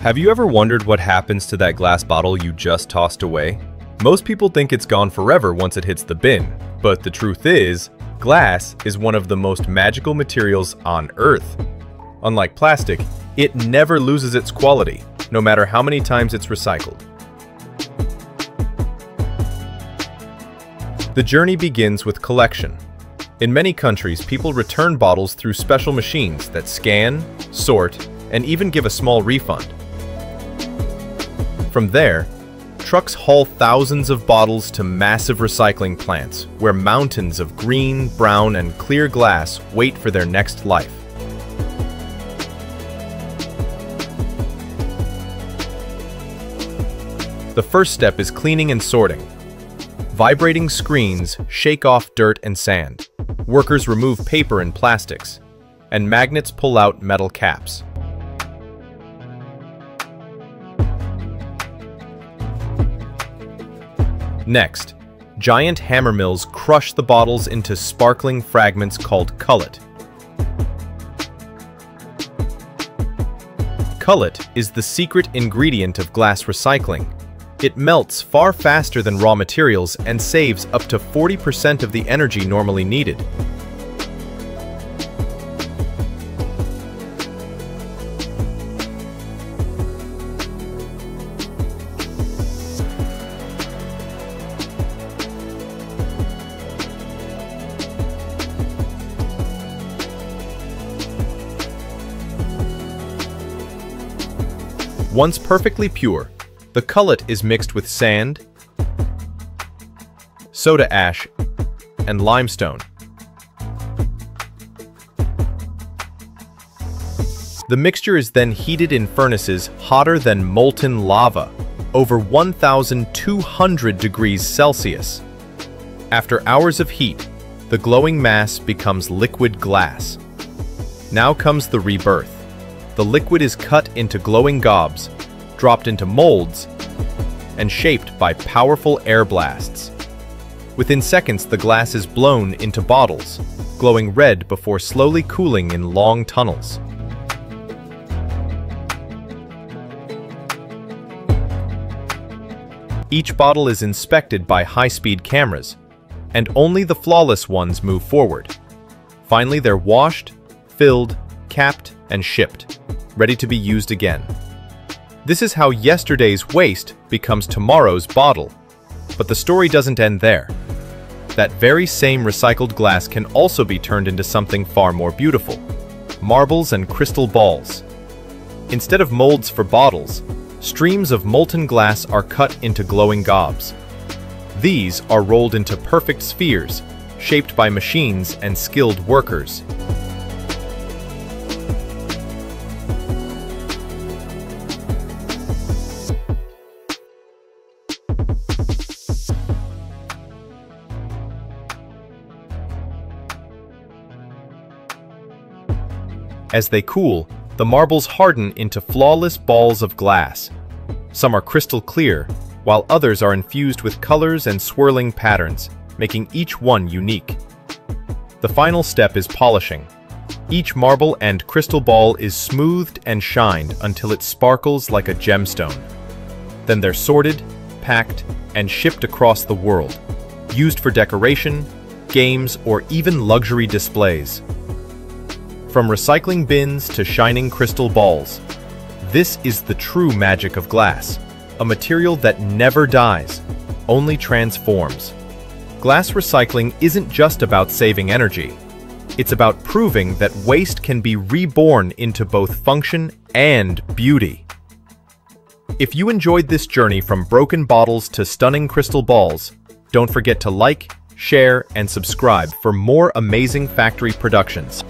Have you ever wondered what happens to that glass bottle you just tossed away? Most people think it's gone forever once it hits the bin, but the truth is, glass is one of the most magical materials on Earth. Unlike plastic, it never loses its quality, no matter how many times it's recycled. The journey begins with collection. In many countries, people return bottles through special machines that scan, sort, and even give a small refund. From there, trucks haul thousands of bottles to massive recycling plants, where mountains of green, brown, and clear glass wait for their next life. The first step is cleaning and sorting. Vibrating screens shake off dirt and sand. Workers remove paper and plastics, and magnets pull out metal caps. Next, giant hammer mills crush the bottles into sparkling fragments called cullet. Cullet is the secret ingredient of glass recycling. It melts far faster than raw materials and saves up to 40% of the energy normally needed. Once perfectly pure, the cullet is mixed with sand, soda ash, and limestone. The mixture is then heated in furnaces hotter than molten lava, over 1,200 degrees Celsius. After hours of heat, the glowing mass becomes liquid glass. Now comes the rebirth the liquid is cut into glowing gobs, dropped into molds, and shaped by powerful air blasts. Within seconds, the glass is blown into bottles, glowing red before slowly cooling in long tunnels. Each bottle is inspected by high-speed cameras, and only the flawless ones move forward. Finally, they're washed, filled, capped, and shipped ready to be used again. This is how yesterday's waste becomes tomorrow's bottle. But the story doesn't end there. That very same recycled glass can also be turned into something far more beautiful. Marbles and crystal balls. Instead of molds for bottles, streams of molten glass are cut into glowing gobs. These are rolled into perfect spheres, shaped by machines and skilled workers. As they cool, the marbles harden into flawless balls of glass. Some are crystal clear, while others are infused with colors and swirling patterns, making each one unique. The final step is polishing. Each marble and crystal ball is smoothed and shined until it sparkles like a gemstone. Then they're sorted, packed, and shipped across the world, used for decoration, games, or even luxury displays. From recycling bins to shining crystal balls, this is the true magic of glass, a material that never dies, only transforms. Glass recycling isn't just about saving energy. It's about proving that waste can be reborn into both function and beauty. If you enjoyed this journey from broken bottles to stunning crystal balls, don't forget to like, share, and subscribe for more amazing factory productions.